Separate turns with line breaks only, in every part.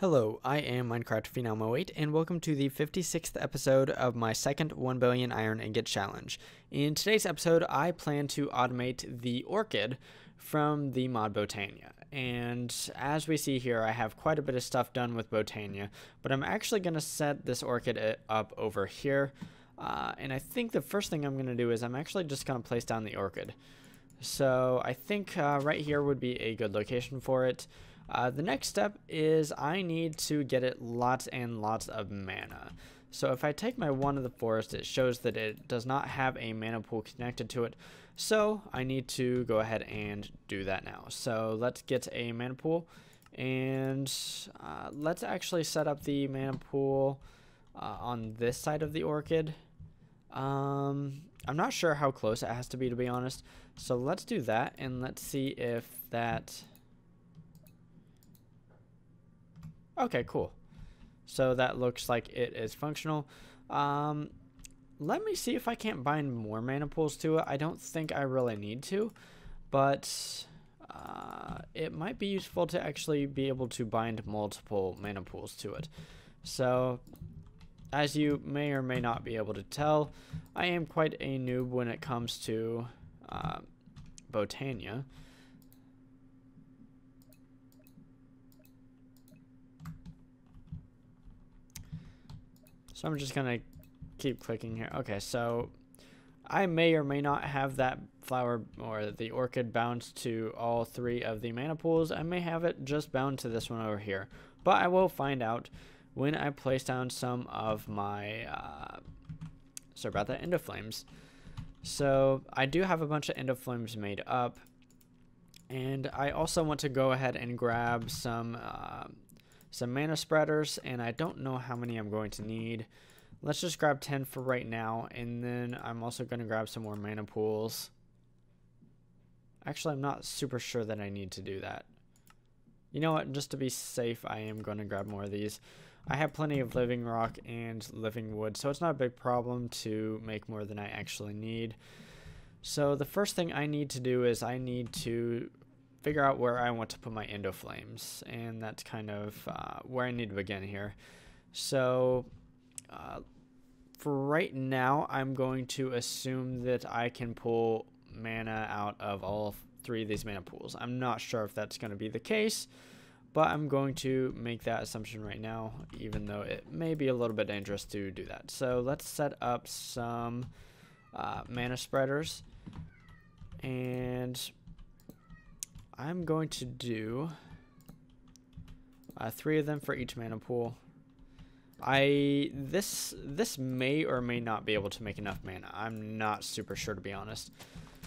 Hello, I am Minecraft Phenom 08 and welcome to the 56th episode of my second 1 billion iron ingot challenge. In today's episode, I plan to automate the Orechid from the mod Botania. And as we see here, I have quite a bit of stuff done with Botania, but I'm actually going to set this Orechid uh, up over here. Uh, and I think the first thing I'm going to do is I'm actually just going to place down the Orechid. So I think uh, right here would be a good location for it. Uh, the next step is I need to get it lots and lots of mana. So if I take my Wand of the Forest, it shows that it does not have a mana pool connected to it. So I need to go ahead and do that now. So let's get a mana pool and uh, let's actually set up the mana pool uh, on this side of the Orechid. Um, I'm not sure how close it has to be to be honest. So let's do that and let's see if that Okay, cool. So that looks like it is functional. Um, let me see if I can't bind more mana pools to it. I don't think I really need to, but uh, it might be useful to actually be able to bind multiple mana pools to it. So, as you may or may not be able to tell, I am quite a noob when it comes to uh, Botania. So I'm just to keep clicking here. Okay, so I may or may not have that flower or the Orechid bound to all three of the mana pools. I may have it just bound to this one over here. But I will find out when I place down some of my, uh, sorry about that, Endoflames. So I do have a bunch of endoflames made up. And I also want to go ahead and grab some uh, some mana spreaders, and I don't know how many I'm going to need. Let's just grab 10 for right now, and then I'm also going to grab some more mana pools. Actually, I'm not super sure that I need to do that. You know what, just to be safe, I am going to grab more of these. I have plenty of livingrock and livingwood, so it's not a big problem to make more than I actually need. So the first thing I need to do is I need to figure out where I want to put my endoflames, and that's kind of uh, where I need to begin here. So uh, for right now, I'm going to assume that I can pull mana out of all three of these mana pools. I'm not sure if that's going to be the case, but I'm going to make that assumption right now, even though it may be a little bit dangerous to do that. So let's set up some uh, mana spreaders. And I'm going to do uh, three of them for each mana pool. I this this may or may not be able to make enough mana. I'm not super sure to be honest.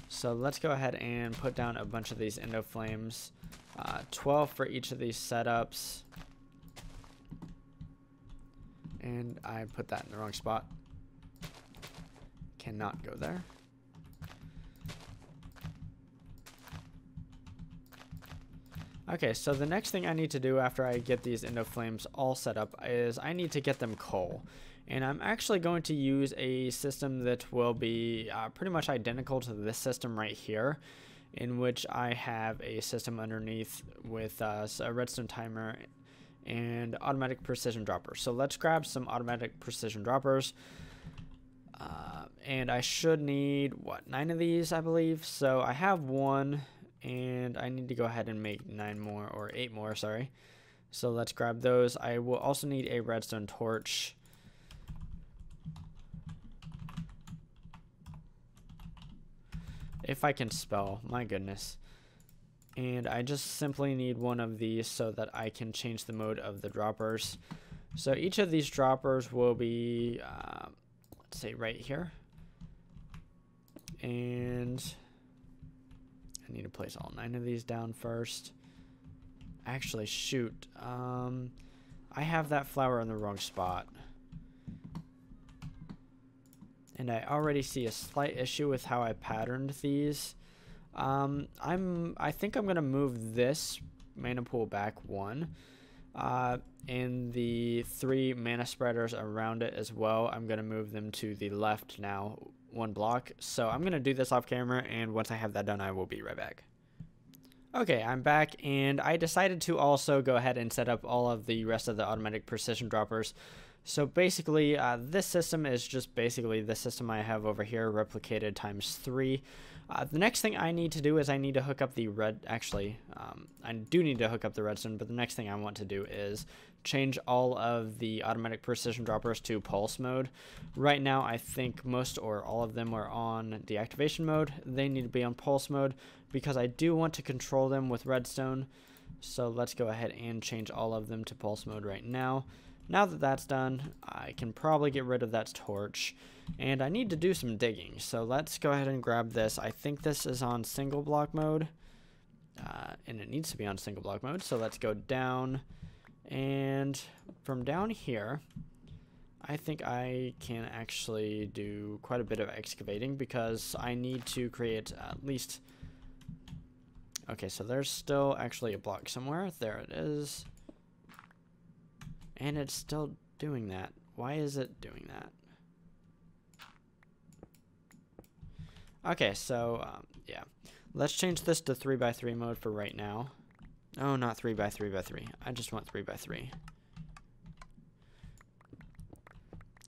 So let's go ahead and put down a bunch of these endoflames. Uh, 12 for each of these setups. And I put that in the wrong spot. Cannot go there. Okay, so the next thing I need to do after I get these endoflames all set up is I need to get them coal. And I'm actually going to use a system that will be uh, pretty much identical to this system right here, in which I have a system underneath with uh, a redstone timer and automatic precision droppers. So let's grab some automatic precision droppers. Uh, and I should need, what, nine of these, I believe? So I have one and I need to go ahead and make nine more or eight more sorry. So let's grab those. I will also need a redstone torch. If I can spell my goodness. And I just simply need one of these so that I can change the mode of the droppers. So each of these droppers will be uh, let's say right here. And I need to place all nine of these down first. Actually, shoot. Um, I have that flower in the wrong spot. And I already see a slight issue with how I patterned these. Um, I'm, I think I'm going to move this mana pool back one. Uh, and the three mana spreaders around it as well, I'm going to move them to the left now one block. So I'm going to do this off camera, and once I have that done, I will be right back. Okay, I'm back, and I decided to also go ahead and set up all of the rest of the automatic precision droppers. So basically, uh, this system is just basically the system I have over here replicated times 3. Uh, the next thing I need to do is I need to hook up the red, actually, um, I do need to hook up the redstone, but the next thing I want to do is change all of the automatic precision droppers to pulse mode. Right now, I think most or all of them are on deactivation mode. They need to be on pulse mode because I do want to control them with redstone. So let's go ahead and change all of them to pulse mode right now. Now that that's done, I can probably get rid of that torch. And I need to do some digging. So let's go ahead and grab this. I think this is on single block mode. Uh, and it needs to be on single block mode. So let's go down. And from down here, I think I can actually do quite a bit of excavating because I need to create at least Okay, so there's still actually a block somewhere. There it is. And it's still doing that. Why is it doing that? Okay, so, um, yeah. Let's change this to 3x3 mode for right now. Oh, not 3x3x3. I just want 3x3.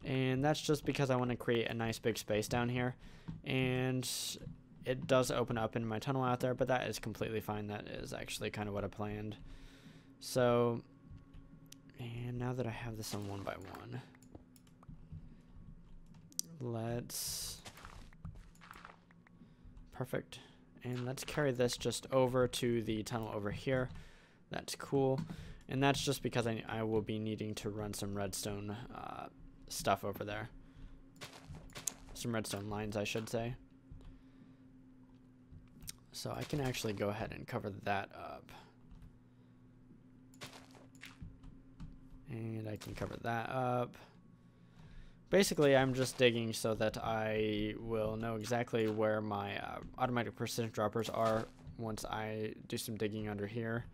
And that's just because I want to create a nice big space down here. And it does open up in my tunnel out there, but that is completely fine. That is actually kind of what I planned. So, and now that I have this on one by one, let's, perfect. And let's carry this just over to the tunnel over here. That's cool. And that's just because I, I will be needing to run some redstone uh, stuff over there. Some redstone lines, I should say. So I can actually go ahead and cover that up. And I can cover that up. Basically, I'm just digging so that I will know exactly where my uh, automatic precision droppers are once I do some digging under here.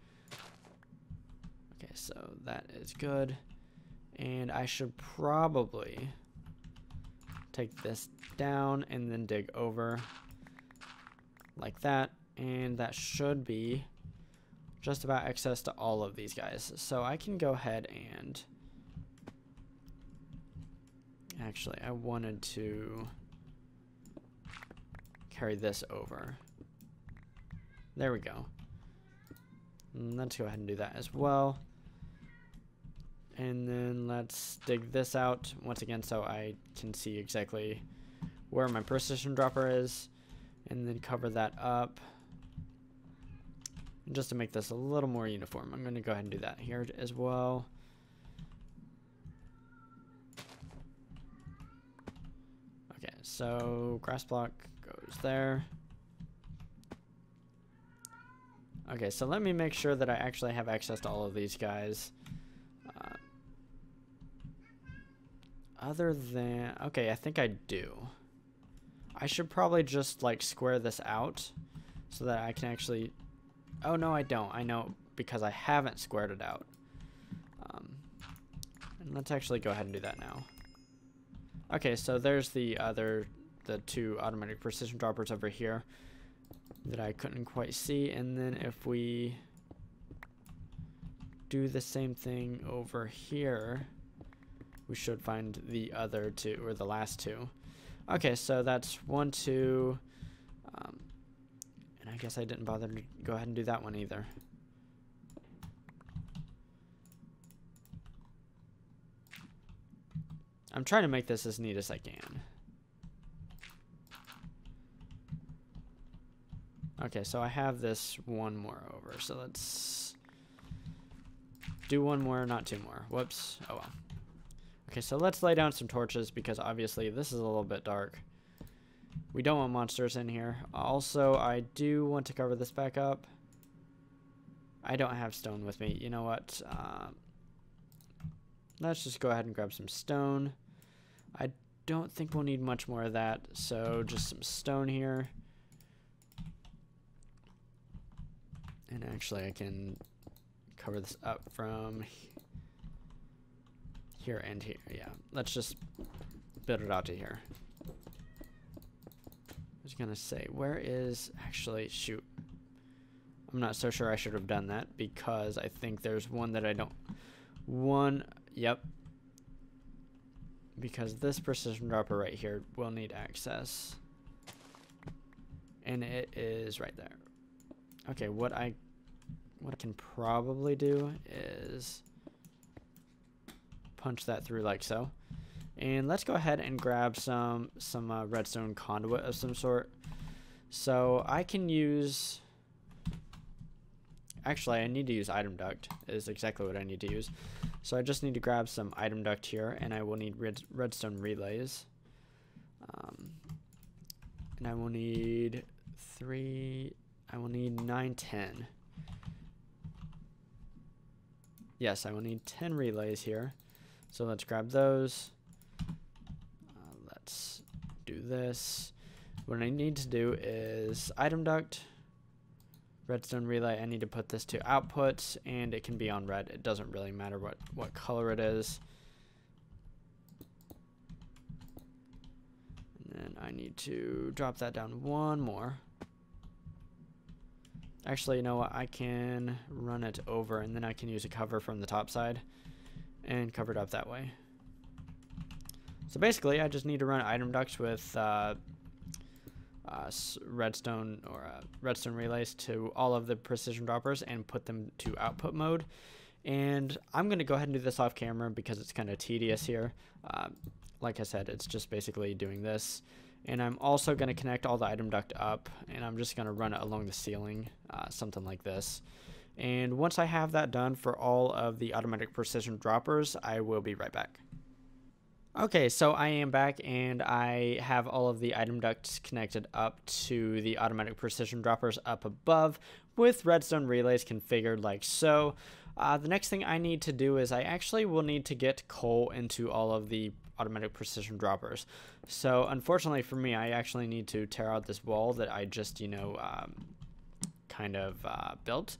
Okay, so that is good. And I should probably take this down and then dig over like that. And that should be just about access to all of these guys. So I can go ahead and... Actually, I wanted to carry this over. There we go. Mm, let's go ahead and do that as well. And then let's dig this out once again so I can see exactly where my precision dropper is and then cover that up. And just to make this a little more uniform, I'm going to go ahead and do that here as well. Okay, so grass block goes there. Okay, so let me make sure that I actually have access to all of these guys. Uh, other than... Okay, I think I do. I should probably just like square this out so that I can actually... Oh, no, I don't. I know because I haven't squared it out. Um, and let's actually go ahead and do that now. Okay, so there's the other, the two automatic precision droppers over here that I couldn't quite see. And then if we do the same thing over here, we should find the other two, or the last two. Okay, so that's one, two, um, and I guess I didn't bother to go ahead and do that one either. I'm trying to make this as neat as I can. Okay, so I have this one more over, so let's do one more, not two more. Whoops. Oh well. Okay, so let's lay down some torches because obviously this is a little bit dark. We don't want monsters in here. Also, I do want to cover this back up. I don't have stone with me. You know what? Uh, let's just go ahead and grab some stone. I don't think we'll need much more of that, so just some stone here. And actually, I can cover this up from here and here. Yeah, let's just build it out to here. I was gonna say, where is actually shoot? I'm not so sure I should have done that because I think there's one that I don't. One, yep. Because this precision dropper right here will need access. And it is right there. Okay, what I what I can probably do is punch that through like so. And let's go ahead and grab some some uh, redstone conduit of some sort. So I can use Actually, I need to use item duct is exactly what I need to use. So I just need to grab some item duct here, and I will need red, redstone relays. Um, and I will need three, I will need nine, ten. Yes, I will need 10 relays here. So let's grab those. Uh, let's do this. What I need to do is item duct, redstone relay, I need to put this to output and it can be on red. It doesn't really matter what, what color it is. And then I need to drop that down one more. Actually, you know what? I can run it over and then I can use a cover from the top side and cover it up that way. So basically, I just need to run item ducts with uh, uh, redstone or uh, redstone relays to all of the precision droppers and put them to output mode. And I'm going to go ahead and do this off camera because it's kind of tedious here. Uh, like I said, it's just basically doing this. And I'm also going to connect all the item duct up and I'm just going to run it along the ceiling, uh, something like this. And once I have that done for all of the automatic precision droppers, I will be right back. Okay, so I am back and I have all of the item ducts connected up to the automatic precision droppers up above with redstone relays configured like so. Uh, the next thing I need to do is I actually will need to get coal into all of the automatic precision droppers. So unfortunately for me, I actually need to tear out this wall that I just, you know, um, kind of uh, built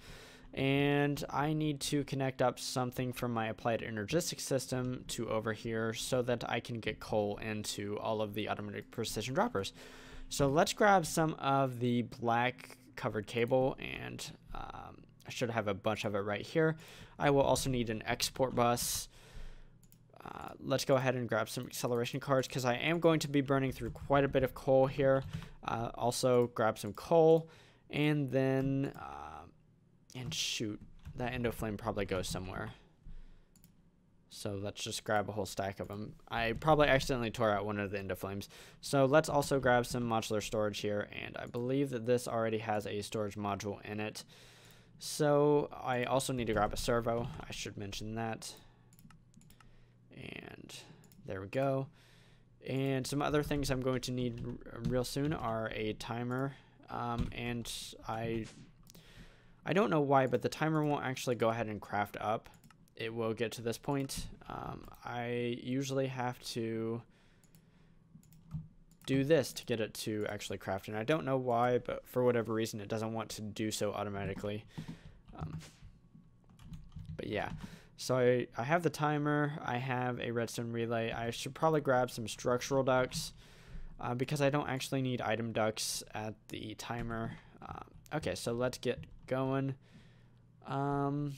and I need to connect up something from my applied energistic system to over here so that I can get coal into all of the automatic precision droppers. So let's grab some of the black covered cable and um, I should have a bunch of it right here. I will also need an export bus. Uh, let's go ahead and grab some acceleration cards because I am going to be burning through quite a bit of coal here. Uh, also grab some coal and then uh, and shoot, that endoflame probably goes somewhere. So let's just grab a whole stack of them. I probably accidentally tore out one of the endoflames. So let's also grab some modular storage here. And I believe that this already has a storage module in it. So I also need to grab a servo. I should mention that. And there we go. And some other things I'm going to need real soon are a timer. Um, and I I don't know why, but the timer won't actually go ahead and craft up. It will get to this point. Um, I usually have to do this to get it to actually craft. And I don't know why, but for whatever reason, it doesn't want to do so automatically. Um, but yeah, so I, I have the timer. I have a redstone relay. I should probably grab some structural ducts uh, because I don't actually need item ducts at the timer. Uh, okay, so let's get going. Um,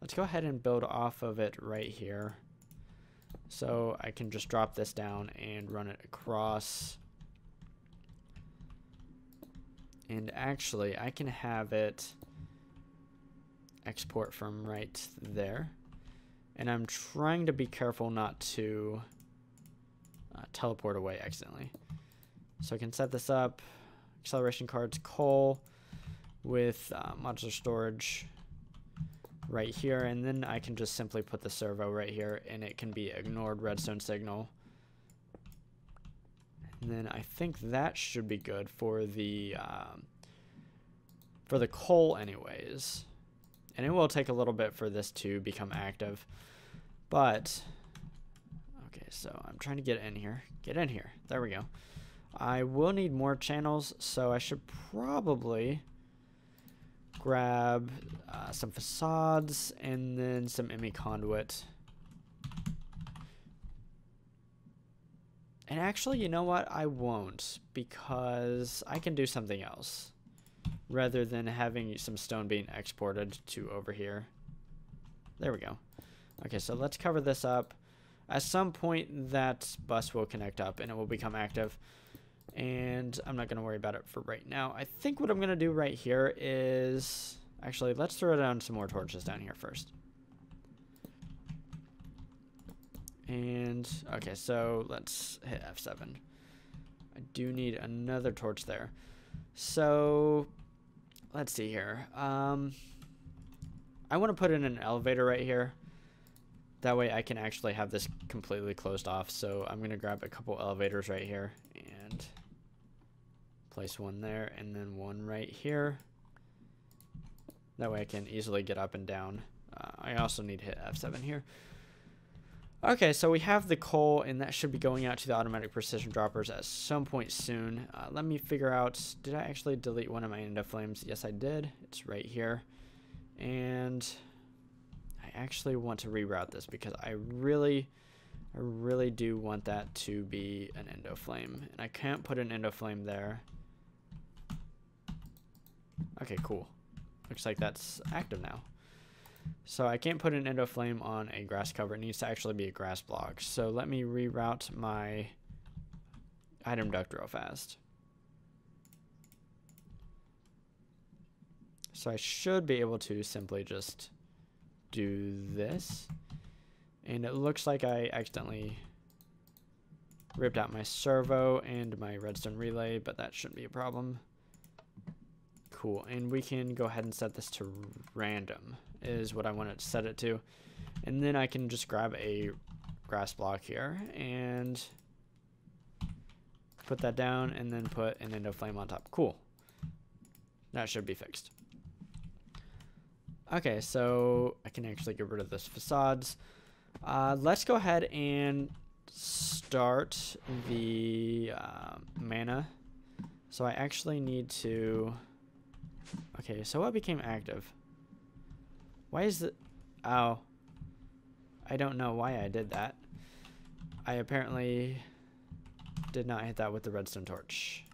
let's go ahead and build off of it right here. So I can just drop this down and run it across. And actually, I can have it export from right there. And I'm trying to be careful not to uh, teleport away accidentally. So I can set this up. Acceleration cards, coal with uh, modular storage right here. And then I can just simply put the servo right here and it can be ignored redstone signal. And then I think that should be good for the um, for the coal anyways. And it will take a little bit for this to become active but okay so I'm trying to get in here. Get in here. There we go I will need more channels so I should probably grab uh, some facades and then some ME conduit. And actually, you know what? I won't because I can do something else. rather than having some stone being exported to over here. There we go. Okay, so let's cover this up. At some point, that bus will connect up and it will become active. And I'm not going to worry about it for right now. I think what I'm going to do right here is... Actually, let's throw down some more torches down here first. And, okay, so let's hit F7. I do need another torch there. So, let's see here. Um, I want to put in an elevator right here. That way I can actually have this completely closed off. So I'm going to grab a couple elevators right here and place one there and then one right here. That way I can easily get up and down. Uh, I also need to hit F7 here. Okay, so we have the coal, and that should be going out to the automatic precision droppers at some point soon. Uh, let me figure out, did I actually delete one of my endoflames? Yes, I did. It's right here. And actually want to reroute this because I really, I really do want that to be an endoflame. And I can't put an endoflame there. Okay, cool. Looks like that's active now. So I can't put an endoflame on a grass cover. It needs to actually be a grass block. So let me reroute my item duct real fast. So I should be able to simply just do this. And it looks like I accidentally ripped out my servo and my redstone relay, but that shouldn't be a problem. Cool, and we can go ahead and set this to random is what I want to set it to. And then I can just grab a grass block here and put that down and then put an endoflame on top. Cool. That should be fixed. Okay, so I can actually get rid of this facades. Uh, let's go ahead and start the uh, mana. So I actually need to... Okay, so what became active? Why is it... Oh. I don't know why I did that. I apparently did not hit that with the redstone torch.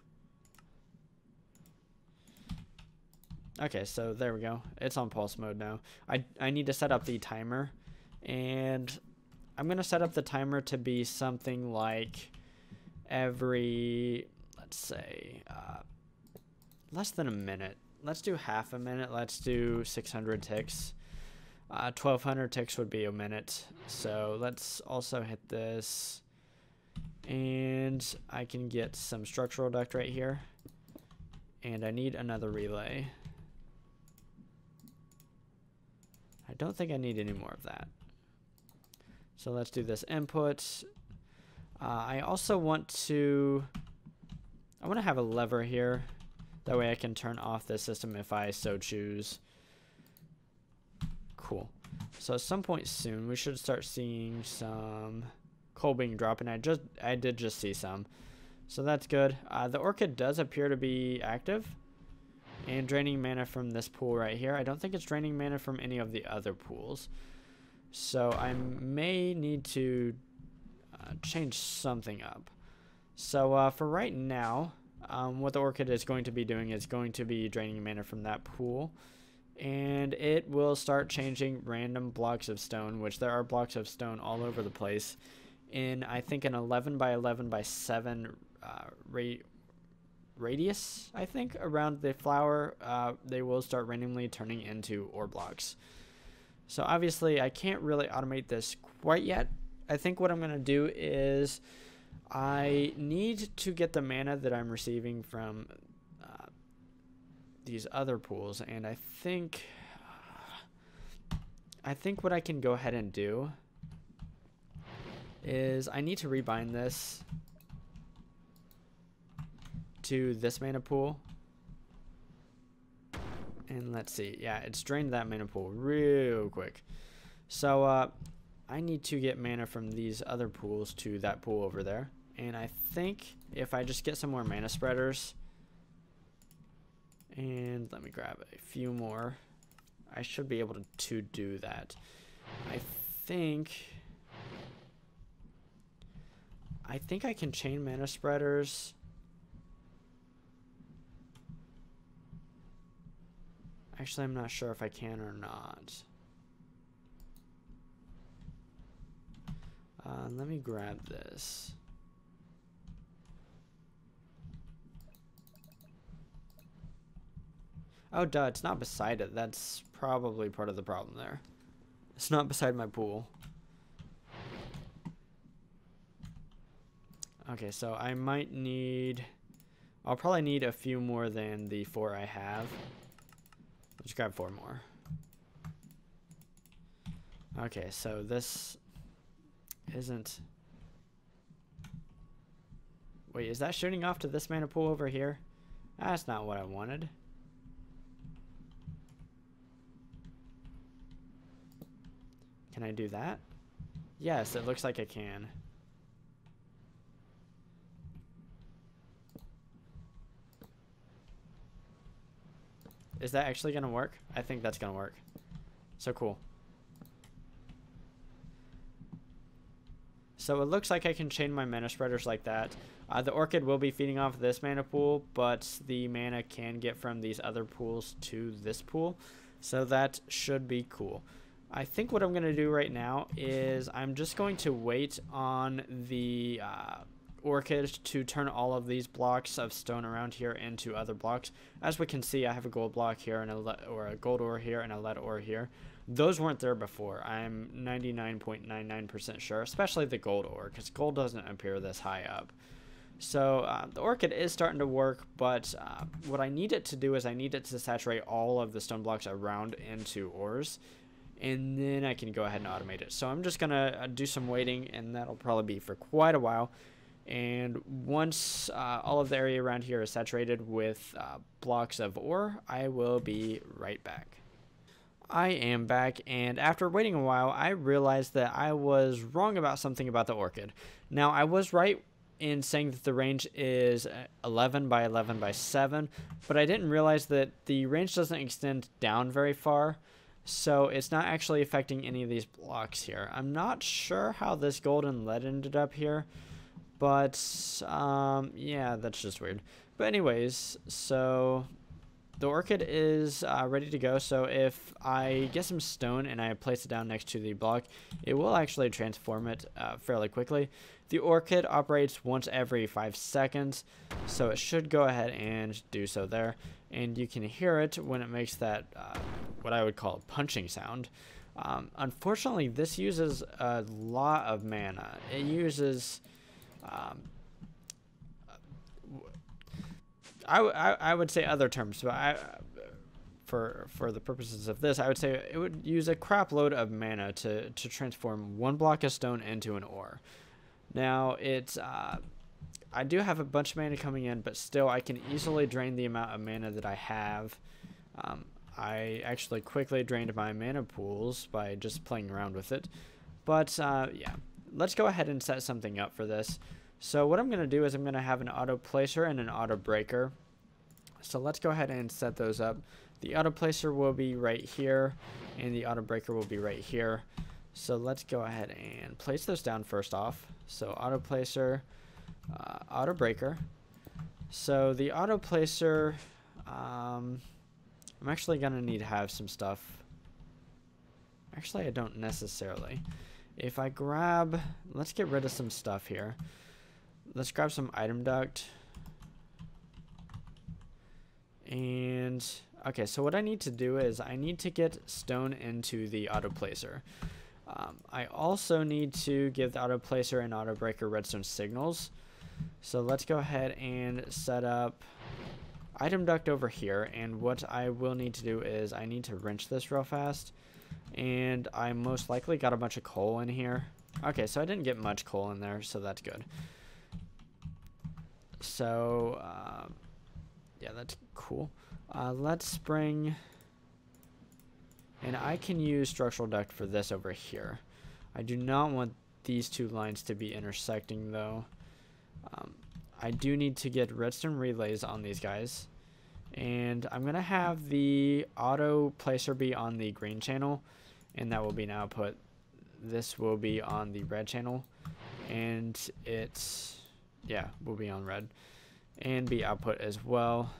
Okay, so there we go. It's on pulse mode now. I, I need to set up the timer. And I'm going to set up the timer to be something like every, let's say, uh, less than a minute. Let's do half a minute. Let's do 600 ticks. Uh, 1200 ticks would be a minute. So let's also hit this. And I can get some structural duct right here. And I need another relay. I don't think I need any more of that. So let's do this input. Uh, I also want to, I want to have a lever here. That way I can turn off the system if I so choose. Cool. So at some point soon, we should start seeing some coal being dropped, and I just I did just see some, so that's good. Uh, the Orechid does appear to be active, and draining mana from this pool right here. I don't think it's draining mana from any of the other pools, so I may need to uh, change something up. So uh, for right now, um, what the Orechid is going to be doing is going to be draining mana from that pool and it will start changing random blocks of stone, which there are blocks of stone all over the place. In I think an 11 by 11 by 7 uh, ra radius, I think, around the flower, uh, they will start randomly turning into ore blocks. So obviously, I can't really automate this quite yet. I think what I'm going to do is I need to get the mana that I'm receiving from these other pools and I think I think what I can go ahead and do is I need to rebind this to this mana pool and let's see yeah it's drained that mana pool real quick so uh, I need to get mana from these other pools to that pool over there and I think if I just get some more mana spreaders and let me grab a few more. I should be able to, to do that. I think... I think I can chain mana spreaders. Actually, I'm not sure if I can or not. Uh, let me grab this. Oh, duh, it's not beside it. That's probably part of the problem there. It's not beside my pool. Okay, so I might need... I'll probably need a few more than the four I have. Let's grab four more. Okay, so this isn't... Wait, is that shooting off to this mana pool over here? That's not what I wanted. Can I do that? Yes, it looks like I can. Is that actually going to work? I think that's going to work. So cool. So it looks like I can chain my mana spreaders like that. Uh, the Orechid will be feeding off this mana pool, but the mana can get from these other pools to this pool. So that should be cool. I think what I'm going to do right now is I'm just going to wait on the uh, Orechid to turn all of these blocks of stone around here into other blocks. As we can see, I have a gold block here and a or a gold ore here and a lead ore here. Those weren't there before. I'm 99.99% sure, especially the gold ore, because gold doesn't appear this high up. So uh, the Orechid is starting to work, but uh, what I need it to do is I need it to saturate all of the stone blocks around into ores, and then I can go ahead and automate it. So I'm just going to uh, do some waiting, and that'll probably be for quite a while. And once uh, all of the area around here is saturated with uh, blocks of ore, I will be right back. I am back, and after waiting a while, I realized that I was wrong about something about the Orechid. Now, I was right in saying that the range is 11 by 11 by 7, but I didn't realize that the range doesn't extend down very far, so it's not actually affecting any of these blocks here. I'm not sure how this golden lead ended up here, but um, yeah, that's just weird. But anyways, so the Orechid is uh, ready to go, so if I get some stone and I place it down next to the block, it will actually transform it uh, fairly quickly. The Orechid operates once every 5 seconds, so it should go ahead and do so there. And you can hear it when it makes that, uh, what I would call punching sound. Um, unfortunately, this uses a lot of mana. It uses... Um, I, I, I would say other terms, but I, for for the purposes of this, I would say it would use a crap load of mana to to transform one block of stone into an ore. Now it's uh, I do have a bunch of mana coming in, but still I can easily drain the amount of mana that I have. Um, I actually quickly drained my mana pools by just playing around with it. But uh, yeah, let's go ahead and set something up for this. So what I'm going to do is I'm going to have an auto placer and an auto breaker. So let's go ahead and set those up. The auto placer will be right here and the auto breaker will be right here. So let's go ahead and place those down first off. So auto placer, uh, auto breaker. So the auto placer, um, I'm actually going to need to have some stuff. Actually, I don't necessarily. If I grab, let's get rid of some stuff here let's grab some item duct. And okay, so what I need to do is I need to get stone into the auto placer. Um, I also need to give the auto placer and auto breaker redstone signals. So let's go ahead and set up item duct over here. And what I will need to do is I need to wrench this real fast. And I most likely got a bunch of coal in here. Okay, so I didn't get much coal in there, so that's good. So, uh, yeah, that's cool. Uh, let's bring... And I can use structural duct for this over here. I do not want these two lines to be intersecting, though. Um, I do need to get redstone relays on these guys. And I'm going to have the auto placer be on the green channel. And that will be an output. This will be on the red channel. And it's yeah, will be on red. And be output as well.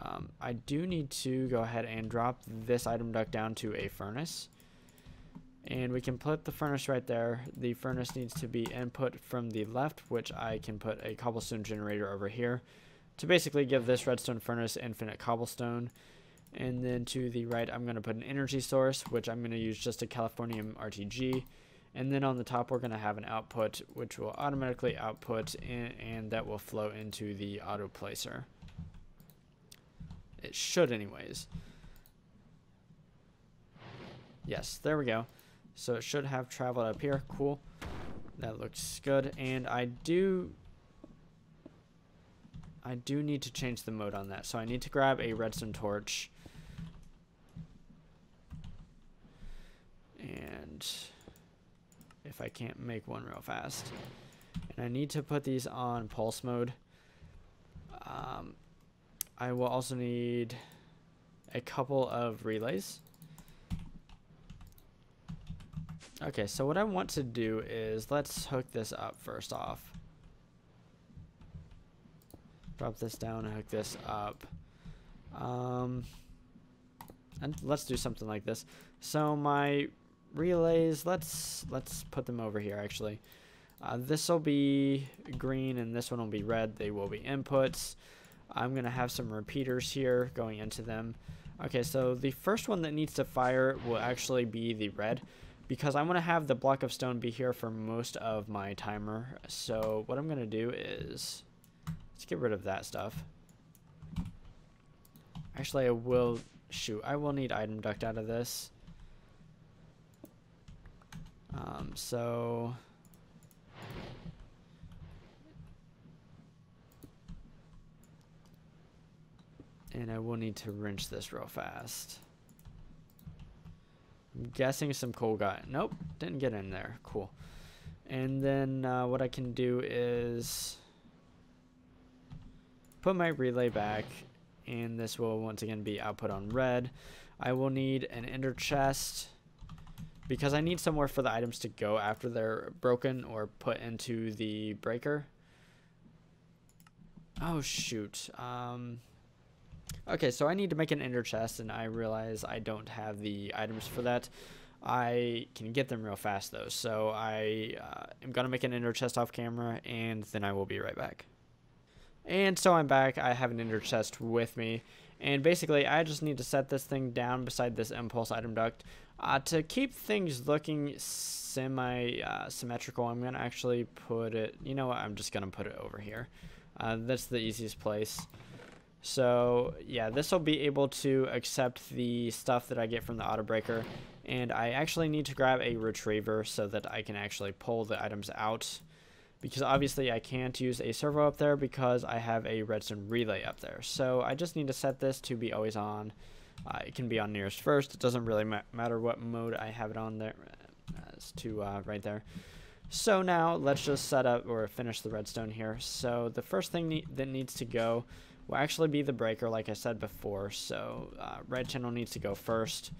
um, I do need to go ahead and drop this item duct down to a furnace. And we can put the furnace right there. The furnace needs to be input from the left, which I can put a cobblestone generator over here to basically give this redstone furnace infinite cobblestone. And then to the right, I'm going to put an energy source, which I'm going to use just a Californium RTG. And then on the top, we're going to have an output, which will automatically output, in, and that will flow into the auto placer. It should anyways. Yes, there we go. So it should have traveled up here. Cool. That looks good. And I do... I do need to change the mode on that. So I need to grab a redstone torch. And if I can't make one real fast. And I need to put these on pulse mode. Um, I will also need a couple of relays. Okay, so what I want to do is let's hook this up first off. Drop this down and hook this up. Um, and let's do something like this. So my relays, let's let's put them over here actually. Uh, this will be green and this one will be red. They will be inputs. I'm going to have some repeaters here going into them. Okay, so the first one that needs to fire will actually be the red because I'm going to have the block of stone be here for most of my timer. So what I'm going to do is, let's get rid of that stuff. Actually, I will, shoot, I will need item duct out of this. Um, so And I will need to wrench this real fast. I'm guessing some coal got... Nope, didn't get in there. Cool. And then uh, what I can do is put my relay back and this will once again be output on red. I will need an ender chest because I need somewhere for the items to go after they're broken or put into the breaker. Oh shoot. Um, Okay, so I need to make an ender chest, and I realize I don't have the items for that. I can get them real fast, though, so I uh, am going to make an ender chest off camera, and then I will be right back. And so I'm back. I have an ender chest with me, and basically I just need to set this thing down beside this impulse item duct. Uh, to keep things looking semi-symmetrical, uh, I'm going to actually put it, you know what, I'm just going to put it over here. Uh, that's the easiest place. So yeah, this will be able to accept the stuff that I get from the auto breaker. And I actually need to grab a retriever so that I can actually pull the items out. Because obviously I can't use a servo up there because I have a redstone relay up there. So I just need to set this to be always on. Uh, it can be on nearest first. It doesn't really ma matter what mode I have it on there. As to uh, right there. So now let's just set up or finish the redstone here. So the first thing ne that needs to go will actually be the breaker like I said before. So uh, red channel needs to go first.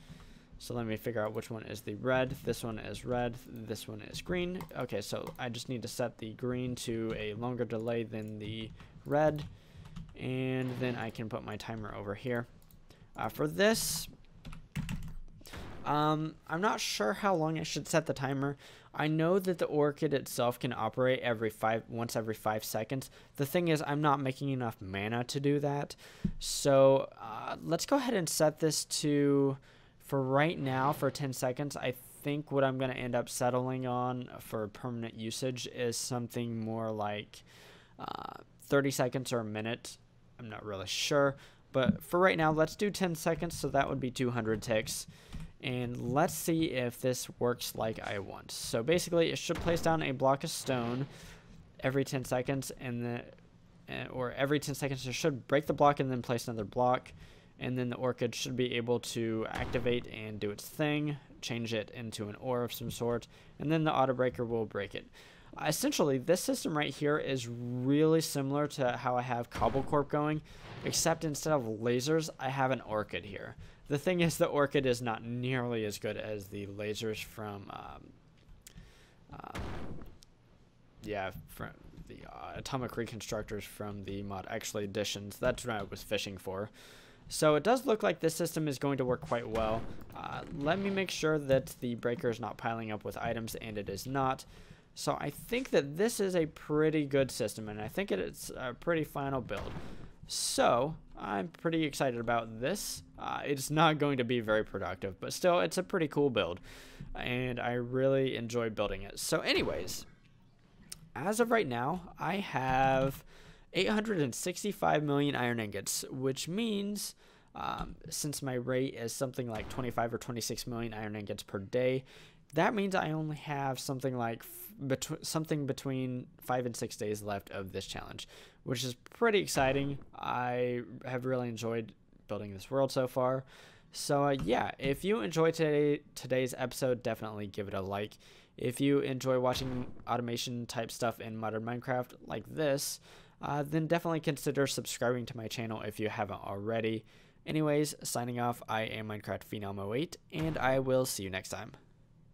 So let me figure out which one is the red. This one is red. This one is green. Okay, so I just need to set the green to a longer delay than the red. And then I can put my timer over here. Uh, for this, um, I'm not sure how long I should set the timer. I know that the Orechid itself can operate every five once every five seconds. The thing is, I'm not making enough mana to do that. So uh, let's go ahead and set this to, for right now, for 10 seconds. I think what I'm going to end up settling on for permanent usage is something more like uh, 30 seconds or a minute. I'm not really sure. But for right now, let's do 10 seconds. So that would be 200 ticks. And let's see if this works like I want. So basically, it should place down a block of stone every 10 seconds, and the eh, or every 10 seconds it should break the block and then place another block. And then the Orechid should be able to activate and do its thing, change it into an ore of some sort, and then the auto breaker will break it. essentially, this system right here is really similar to how I have Cobble Corp going, except instead of lasers, I have an Orechid here. The thing is, the Orechid is not nearly as good as the lasers from um, uh, yeah, from the uh, atomic reconstructors from the mod actually additions. That's what I was fishing for. So it does look like this system is going to work quite well. Uh, let me make sure that the breaker is not piling up with items, and it is not. So I think that this is a pretty good system, and I think it's a pretty final build. So I'm pretty excited about this. Uh, it's not going to be very productive, but still, it's a pretty cool build, and I really enjoy building it. So anyways, as of right now, I have 865 million iron ingots, which means um, since my rate is something like 25 or 26 million iron ingots per day, that means I only have something like between something between five and six days left of this challenge, which is pretty exciting. I have really enjoyed building this world so far. So uh, yeah, if you enjoyed today today's episode, definitely give it a like. If you enjoy watching automation type stuff in modded Minecraft like this, uh, then definitely consider subscribing to my channel if you haven't already. Anyways, signing off, I am Minecraft Phenom 08, and I will see you next time.